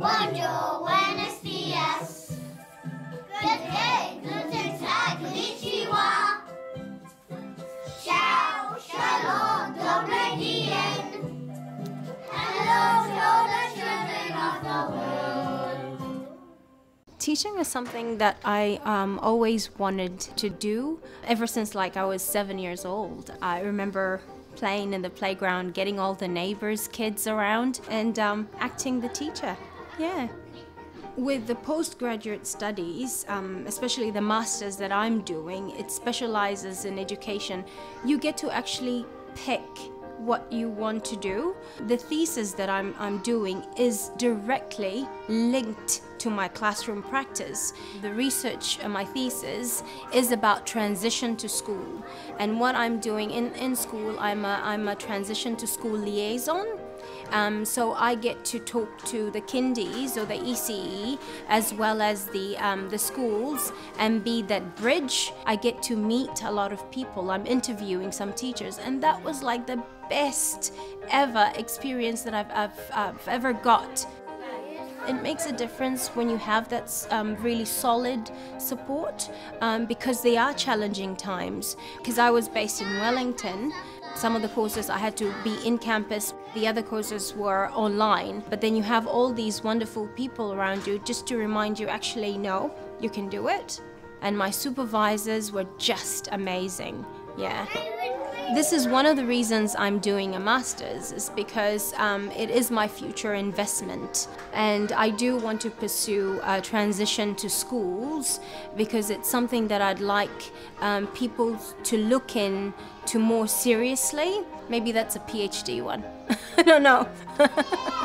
Bonjour, buenos. Good. Ciao, dobre. Hello to all the children of the world. Teaching is something that I um, always wanted to do ever since like I was seven years old. I remember playing in the playground, getting all the neighbors' kids around, and um, acting the teacher. Yeah. With the postgraduate studies, um, especially the masters that I'm doing, it specializes in education. You get to actually pick what you want to do. The thesis that I'm, I'm doing is directly linked to my classroom practice. The research and my thesis is about transition to school. And what I'm doing in, in school, I'm a, I'm a transition to school liaison. Um, so I get to talk to the kindies or the ECE as well as the um, the schools and be that bridge. I get to meet a lot of people. I'm interviewing some teachers, and that was like the best ever experience that I've, I've, I've ever got. It makes a difference when you have that um, really solid support um, because they are challenging times. Because I was based in Wellington, some of the courses I had to be in campus, the other courses were online. But then you have all these wonderful people around you just to remind you actually, no, you can do it. And my supervisors were just amazing. Yeah. This is one of the reasons I'm doing a master's, is because um, it is my future investment. And I do want to pursue a transition to schools because it's something that I'd like um, people to look in to more seriously. Maybe that's a PhD one. I don't know.